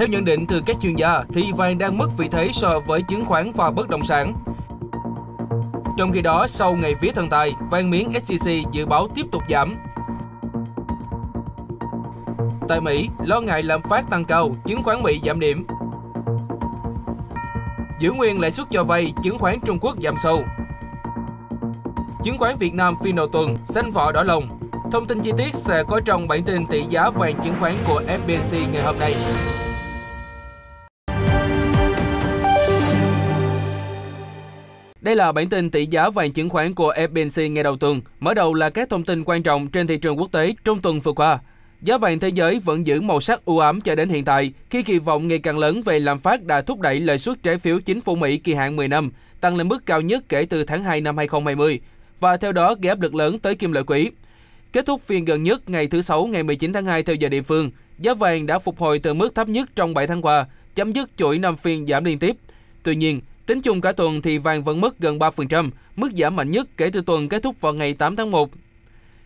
Theo nhận định từ các chuyên gia, thì vàng đang mất vị thế so với chứng khoán và bất động sản. Trong khi đó, sau ngày vía thần tài, vàng miếng SJC dự báo tiếp tục giảm. Tại Mỹ, lo ngại lạm phát tăng cao, chứng khoán Mỹ giảm điểm. Giữ nguyên lãi suất cho vay, chứng khoán Trung Quốc giảm sâu. Chứng khoán Việt Nam phiên đầu tuần xanh vỏ đỏ lồng. Thông tin chi tiết sẽ có trong bản tin tỷ giá vàng chứng khoán của FBNC ngày hôm nay. Đây là bản tin tỷ giá vàng chứng khoán của FBNC ngày đầu tuần. Mở đầu là các thông tin quan trọng trên thị trường quốc tế trong tuần vừa qua. Giá vàng thế giới vẫn giữ màu sắc u ám cho đến hiện tại, khi kỳ vọng ngày càng lớn về lạm phát đã thúc đẩy lợi suất trái phiếu chính phủ Mỹ kỳ hạn 10 năm tăng lên mức cao nhất kể từ tháng 2 năm 2020 và theo đó gây áp lực lớn tới kim loại quý. Kết thúc phiên gần nhất ngày thứ Sáu ngày 19 tháng 2 theo giờ địa phương, giá vàng đã phục hồi từ mức thấp nhất trong 7 tháng qua, chấm dứt chuỗi 5 phiên giảm liên tiếp. Tuy nhiên, tính chung cả tuần thì vàng vẫn mất gần 3%, mức giảm mạnh nhất kể từ tuần kết thúc vào ngày 8 tháng 1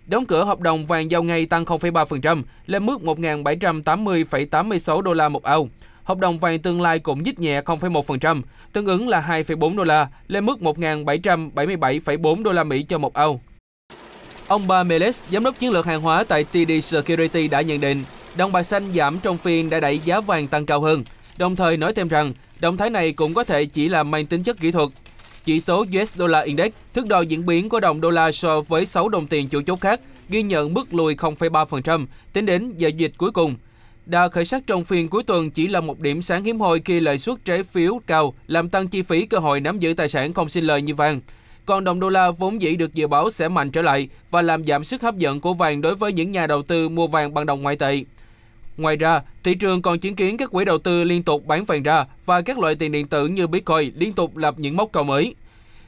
Đóng cửa hợp đồng vàng giao ngay tăng 0,3% lên mức 1.780,86 đô la một ao. Hợp đồng vàng tương lai cũng nhích nhẹ 0,1%, tương ứng là 2,4 đô la, lên mức 1.777,4 đô la Mỹ cho một ao. Ông Ba Meles, giám đốc chiến lược hàng hóa tại TD Security đã nhận định, đồng bạc xanh giảm trong phiên đã đẩy giá vàng tăng cao hơn, đồng thời nói thêm rằng động thái này cũng có thể chỉ là mang tính chất kỹ thuật chỉ số US Dollar Index, thước đo diễn biến của đồng đô la so với 6 đồng tiền chủ chốt khác, ghi nhận mức lùi 0,3% tính đến giờ dịch cuối cùng. Đà khởi sắc trong phiên cuối tuần chỉ là một điểm sáng hiếm hoi khi lợi suất trái phiếu cao làm tăng chi phí cơ hội nắm giữ tài sản không sinh lời như vàng. Còn đồng đô la vốn dĩ được dự báo sẽ mạnh trở lại và làm giảm sức hấp dẫn của vàng đối với những nhà đầu tư mua vàng bằng đồng ngoại tệ. Ngoài ra, thị trường còn chứng kiến các quỹ đầu tư liên tục bán vàng ra và các loại tiền điện tử như Bitcoin liên tục lập những mốc cao mới.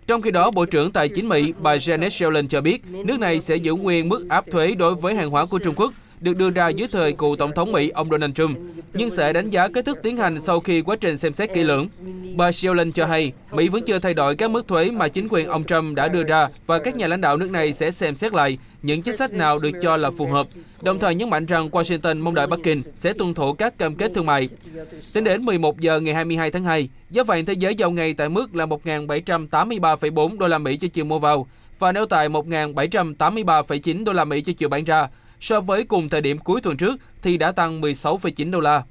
Trong khi đó, Bộ trưởng Tài chính Mỹ bà Janet Yellen cho biết nước này sẽ giữ nguyên mức áp thuế đối với hàng hóa của Trung Quốc được đưa ra dưới thời cựu Tổng thống Mỹ ông Donald Trump, nhưng sẽ đánh giá kết thúc tiến hành sau khi quá trình xem xét kỹ lưỡng. Bà Sheldon cho hay, Mỹ vẫn chưa thay đổi các mức thuế mà chính quyền ông Trump đã đưa ra và các nhà lãnh đạo nước này sẽ xem xét lại những chính sách nào được cho là phù hợp, đồng thời nhấn mạnh rằng Washington mong đợi Bắc Kinh sẽ tuân thủ các cam kết thương mại. Tính đến 11 giờ ngày 22 tháng 2, giá vàng thế giới giao ngày tại mức là 1.783,4 đô la Mỹ cho chiều mua vào và neo tại 1.783,9 đô la Mỹ cho chiều bán ra, so với cùng thời điểm cuối tuần trước thì đã tăng 16,9 đô la.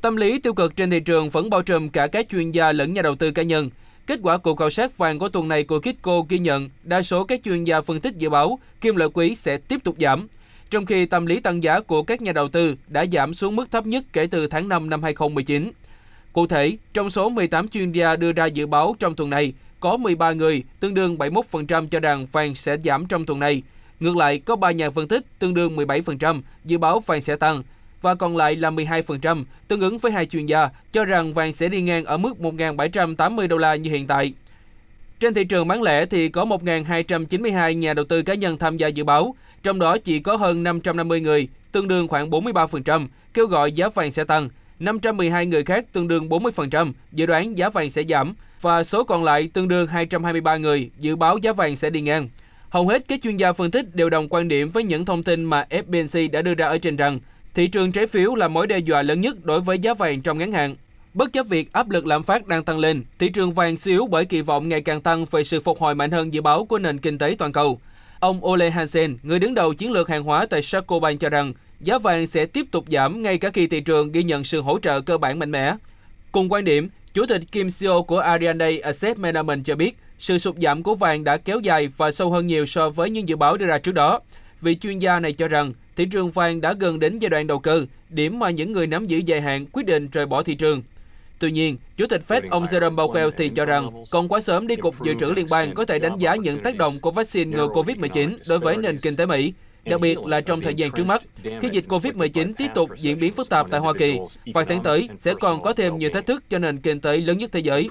Tâm lý tiêu cực trên thị trường vẫn bao trùm cả các chuyên gia lẫn nhà đầu tư cá nhân. Kết quả cuộc khảo sát vàng của tuần này của Kitco ghi nhận đa số các chuyên gia phân tích dự báo kim loại quý sẽ tiếp tục giảm, trong khi tâm lý tăng giá của các nhà đầu tư đã giảm xuống mức thấp nhất kể từ tháng 5 năm 2019. Cụ thể, trong số 18 chuyên gia đưa ra dự báo trong tuần này, có 13 người, tương đương 71% cho rằng vàng sẽ giảm trong tuần này, Ngược lại, có 3 nhà phân tích tương đương 17% dự báo vàng sẽ tăng và còn lại là 12%, tương ứng với hai chuyên gia cho rằng vàng sẽ đi ngang ở mức 1.780 đô la như hiện tại. Trên thị trường bán lẻ thì có 1.292 nhà đầu tư cá nhân tham gia dự báo, trong đó chỉ có hơn 550 người, tương đương khoảng 43%, kêu gọi giá vàng sẽ tăng. 512 người khác tương đương 40% dự đoán giá vàng sẽ giảm và số còn lại tương đương 223 người dự báo giá vàng sẽ đi ngang. Hầu hết các chuyên gia phân tích đều đồng quan điểm với những thông tin mà FBNC đã đưa ra ở trên rằng thị trường trái phiếu là mối đe dọa lớn nhất đối với giá vàng trong ngắn hạn. Bất chấp việc áp lực lạm phát đang tăng lên, thị trường vàng suy yếu bởi kỳ vọng ngày càng tăng về sự phục hồi mạnh hơn dự báo của nền kinh tế toàn cầu. Ông Ole Hansen, người đứng đầu chiến lược hàng hóa tại Sacobank cho rằng giá vàng sẽ tiếp tục giảm ngay cả khi thị trường ghi nhận sự hỗ trợ cơ bản mạnh mẽ. Cùng quan điểm, Chủ tịch Kim Seo của Ariane Asset Management cho biết, sự sụt giảm của vàng đã kéo dài và sâu hơn nhiều so với những dự báo đưa ra trước đó. Vị chuyên gia này cho rằng thị trường vàng đã gần đến giai đoạn đầu cơ, điểm mà những người nắm giữ dài hạn quyết định rời bỏ thị trường. Tuy nhiên, Chủ tịch Fed ông Jerome Powell thì cho rằng còn quá sớm đi Cục Dự trữ Liên bang có thể đánh giá những tác động của vaccine ngừa COVID-19 đối với nền kinh tế Mỹ, đặc biệt là trong thời gian trước mắt, khi dịch COVID-19 tiếp tục diễn biến phức tạp tại Hoa Kỳ, và tháng tới sẽ còn có thêm nhiều thách thức cho nền kinh tế lớn nhất thế giới.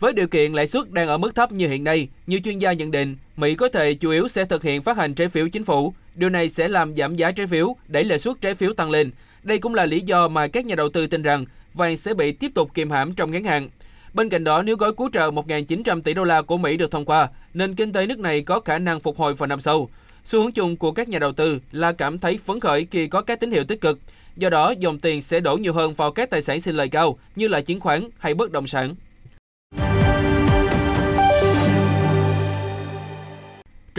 Với điều kiện lãi suất đang ở mức thấp như hiện nay, nhiều chuyên gia nhận định Mỹ có thể chủ yếu sẽ thực hiện phát hành trái phiếu chính phủ. Điều này sẽ làm giảm giá trái phiếu, đẩy lãi suất trái phiếu tăng lên. Đây cũng là lý do mà các nhà đầu tư tin rằng vàng sẽ bị tiếp tục kiềm hãm trong ngắn hạn. Bên cạnh đó, nếu gói cứu trợ 1.900 tỷ đô la của Mỹ được thông qua, nền kinh tế nước này có khả năng phục hồi vào năm sau. Xu hướng chung của các nhà đầu tư là cảm thấy phấn khởi khi có các tín hiệu tích cực. Do đó, dòng tiền sẽ đổ nhiều hơn vào các tài sản sinh lời cao như là chứng khoán hay bất động sản.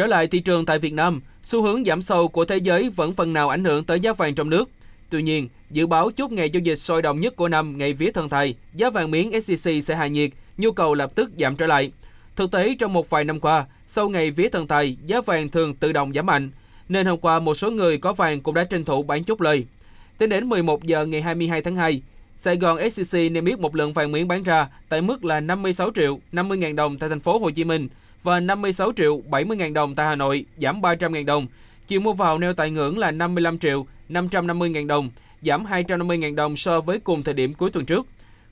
Trở lại thị trường tại Việt Nam, xu hướng giảm sâu của thế giới vẫn phần nào ảnh hưởng tới giá vàng trong nước. Tuy nhiên, dự báo chốt ngày giao dịch sôi động nhất của năm ngày vía thần tài, giá vàng miếng SCC sẽ hạ nhiệt, nhu cầu lập tức giảm trở lại. Thực tế, trong một vài năm qua, sau ngày vía thần tài, giá vàng thường tự động giảm mạnh, nên hôm qua một số người có vàng cũng đã tranh thủ bán chốt lời. Tính đến 11 giờ ngày 22 tháng 2, Sài Gòn SCC niêm yết một lượng vàng miếng bán ra tại mức là 56 triệu 50 ngàn đồng tại thành phố Hồ Chí Minh và 56 triệu 70 ngàn đồng tại Hà Nội, giảm 300 ngàn đồng. Chiều mua vào neo tại ngưỡng là 55 triệu 550 ngàn đồng, giảm 250 ngàn đồng so với cùng thời điểm cuối tuần trước.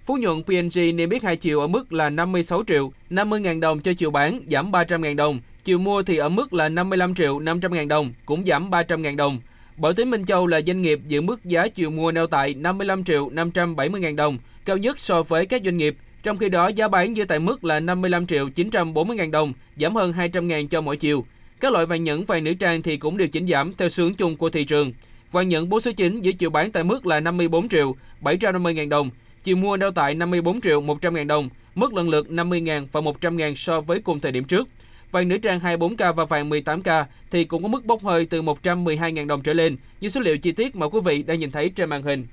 Phú Nhuận PNG niêm yết hai chiều ở mức là 56 triệu 50 ngàn đồng cho chiều bán, giảm 300 ngàn đồng. Chiều mua thì ở mức là 55 triệu 500 ngàn đồng, cũng giảm 300 ngàn đồng. Bảo Tín Minh Châu là doanh nghiệp giữ mức giá chiều mua neo tại 55 triệu 570 ngàn đồng, cao nhất so với các doanh nghiệp. Trong khi đó, giá bán giữ tại mức là 55 triệu 940 000 đồng, giảm hơn 200 000 cho mỗi chiều. Các loại vàng nhẫn vàng nữ trang thì cũng điều chỉnh giảm theo xu hướng chung của thị trường. Vàng nhẫn 4 số 9 giữ chiều bán tại mức là 54 triệu 750 000 đồng, chiều mua đeo tại 54 triệu 100 000 đồng, mức lần lượt 50 000 và 100 000 so với cùng thời điểm trước. Vàng nữ trang 24K và vàng 18K thì cũng có mức bốc hơi từ 112.000 đồng trở lên, như số liệu chi tiết mà quý vị đang nhìn thấy trên màn hình.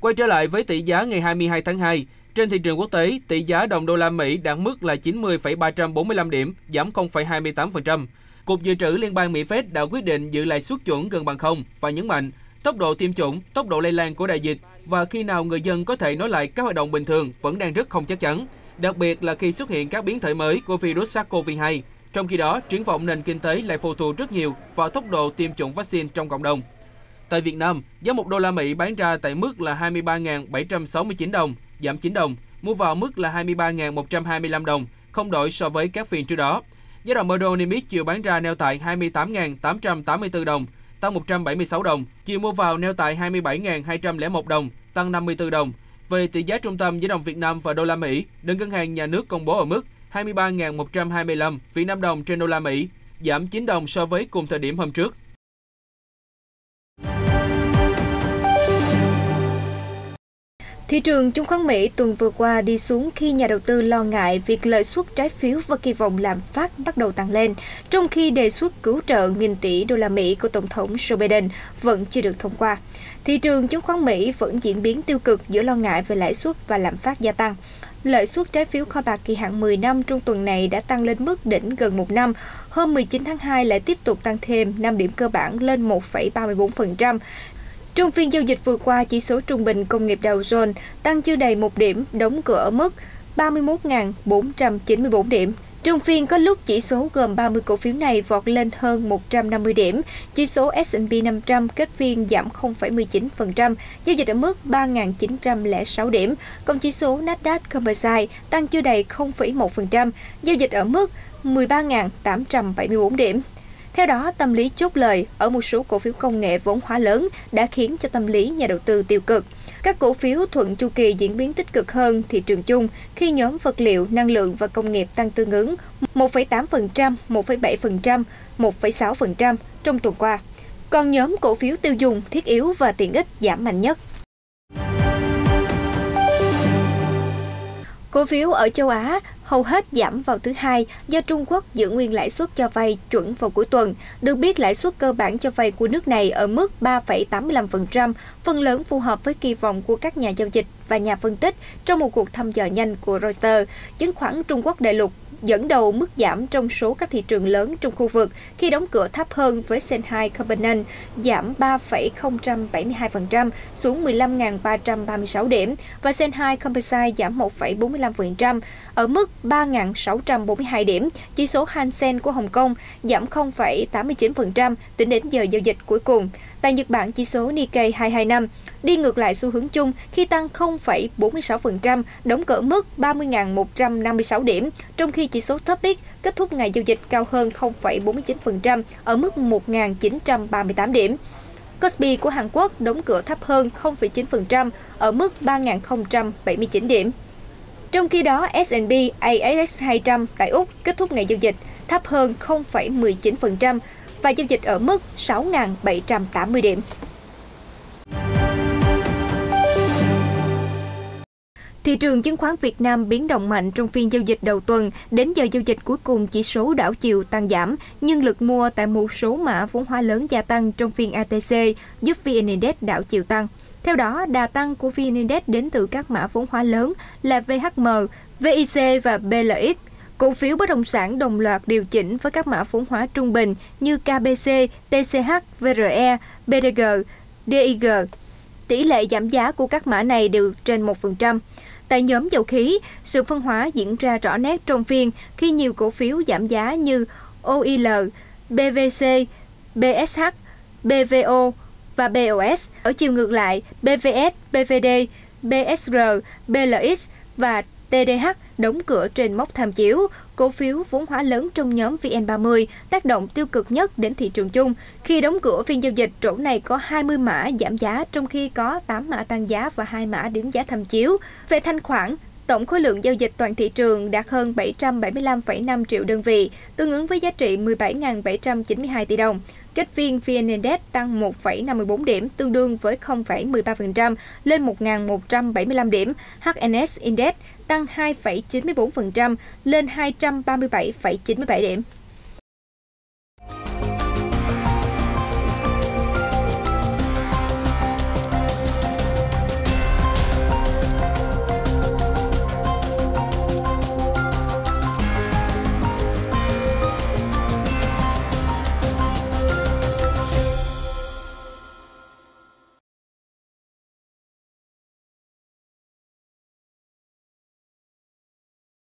Quay trở lại với tỷ giá ngày 22 tháng 2, trên thị trường quốc tế, tỷ giá đồng đô la Mỹ đạt mức là 90,345 điểm, giảm 0,28%. Cục Dự trữ Liên bang Mỹ Fed đã quyết định giữ lại suất chuẩn gần bằng không và nhấn mạnh tốc độ tiêm chủng, tốc độ lây lan của đại dịch và khi nào người dân có thể nối lại các hoạt động bình thường vẫn đang rất không chắc chắn, đặc biệt là khi xuất hiện các biến thể mới của virus SARS-CoV-2. Trong khi đó, triển vọng nền kinh tế lại phụ thuộc rất nhiều vào tốc độ tiêm chủng vaccine trong cộng đồng. Tại Việt Nam, giá 1 đô la Mỹ bán ra tại mức là 23.769 đồng, giảm 9 đồng, mua vào mức là 23.125 đồng, không đổi so với các phiên trước đó. Giá đồng euro niêm yết chiều bán ra neo tại 28.884 đồng, tăng 176 đồng, chiều mua vào neo tại 27.201 đồng, tăng 54 đồng. Về tỷ giá trung tâm giữa đồng Việt Nam và đô la Mỹ, đơn ngân hàng nhà nước công bố ở mức 23.125 Việt Nam đồng trên đô la Mỹ, giảm 9 đồng so với cùng thời điểm hôm trước. Thị trường chứng khoán Mỹ tuần vừa qua đi xuống khi nhà đầu tư lo ngại việc lợi suất trái phiếu và kỳ vọng lạm phát bắt đầu tăng lên, trong khi đề xuất cứu trợ nghìn tỷ đô la Mỹ của Tổng thống Joe Biden vẫn chưa được thông qua. Thị trường chứng khoán Mỹ vẫn diễn biến tiêu cực giữa lo ngại về lãi suất và lạm phát gia tăng. Lợi suất trái phiếu kho bạc kỳ hạn 10 năm trong tuần này đã tăng lên mức đỉnh gần một năm. Hôm 19 tháng 2 lại tiếp tục tăng thêm 5 điểm cơ bản lên 1,34%, trong phiên giao dịch vừa qua, chỉ số trung bình công nghiệp Dow Jones tăng chưa đầy một điểm, đóng cửa ở mức 31.494 điểm. Trong phiên có lúc chỉ số gồm 30 cổ phiếu này vọt lên hơn 150 điểm. Chỉ số S&P 500 kết phiên giảm 0,19%, giao dịch ở mức 3.906 điểm. Còn chỉ số Nasdaq Composite tăng chưa đầy 0,1%, giao dịch ở mức 13.874 điểm. Theo đó, tâm lý chốt lời ở một số cổ phiếu công nghệ vốn hóa lớn đã khiến cho tâm lý nhà đầu tư tiêu cực. Các cổ phiếu thuận chu kỳ diễn biến tích cực hơn thị trường chung khi nhóm vật liệu, năng lượng và công nghiệp tăng tương ứng 1,8%, 1,7%, 1,6% trong tuần qua. Còn nhóm cổ phiếu tiêu dùng, thiết yếu và tiện ích giảm mạnh nhất. Cổ phiếu ở châu Á hầu hết giảm vào thứ hai do Trung Quốc giữ nguyên lãi suất cho vay chuẩn vào cuối tuần. Được biết lãi suất cơ bản cho vay của nước này ở mức 3,85%, phần lớn phù hợp với kỳ vọng của các nhà giao dịch và nhà phân tích trong một cuộc thăm dò nhanh của Reuters. Chứng khoán Trung Quốc đại lục dẫn đầu mức giảm trong số các thị trường lớn trong khu vực khi đóng cửa thấp hơn với Shanghai Component giảm 3,072% xuống 15.336 điểm và Shanghai Composite giảm 1,45% ở mức 3.642 điểm. Chỉ số Hang Seng của Hồng Kông giảm 0,89% tính đến giờ giao dịch cuối cùng. Tại Nhật Bản, chỉ số Nikkei 225 đi ngược lại xu hướng chung khi tăng 0,46%, đóng cỡ mức 30.156 điểm, trong khi chỉ số Topic kết thúc ngày giao dịch cao hơn 0,49% ở mức 1.938 điểm. Kospi của Hàn Quốc đóng cửa thấp hơn 0,9% ở mức 3.079 điểm. Trong khi đó, S&P ASX 200 tại Úc kết thúc ngày giao dịch thấp hơn 0,19% và giao dịch ở mức 6.780 điểm. Thị trường chứng khoán Việt Nam biến động mạnh trong phiên giao dịch đầu tuần, đến giờ giao dịch cuối cùng chỉ số đảo chiều tăng giảm, nhưng lực mua tại một số mã vốn hóa lớn gia tăng trong phiên ATC giúp VN Index đảo chiều tăng. Theo đó, đà tăng của VN Index đến từ các mã vốn hóa lớn là VHM, VIC và BLX. Cổ phiếu bất động sản đồng loạt điều chỉnh với các mã vốn hóa trung bình như KBC, TCH, VRE, BRG, DIG. Tỷ lệ giảm giá của các mã này đều trên 1%. Tại nhóm dầu khí, sự phân hóa diễn ra rõ nét trong phiên khi nhiều cổ phiếu giảm giá như OIL, BVC, BSH, BVO và BOS. Ở chiều ngược lại, BVS, BVD, BSR, BLX và TDH đóng cửa trên mốc tham chiếu, cổ phiếu vốn hóa lớn trong nhóm VN30 tác động tiêu cực nhất đến thị trường chung. Khi đóng cửa phiên giao dịch, chỗ này có 20 mã giảm giá trong khi có 8 mã tăng giá và 2 mã đứng giá tham chiếu. Về thanh khoản, Tổng khối lượng giao dịch toàn thị trường đạt hơn 775,5 triệu đơn vị, tương ứng với giá trị 17.792 tỷ đồng. Kết phiên VN Index tăng 1,54 điểm, tương đương với 0,13% lên 1.175 điểm. HNS Index tăng 2,94% lên 237,97 điểm.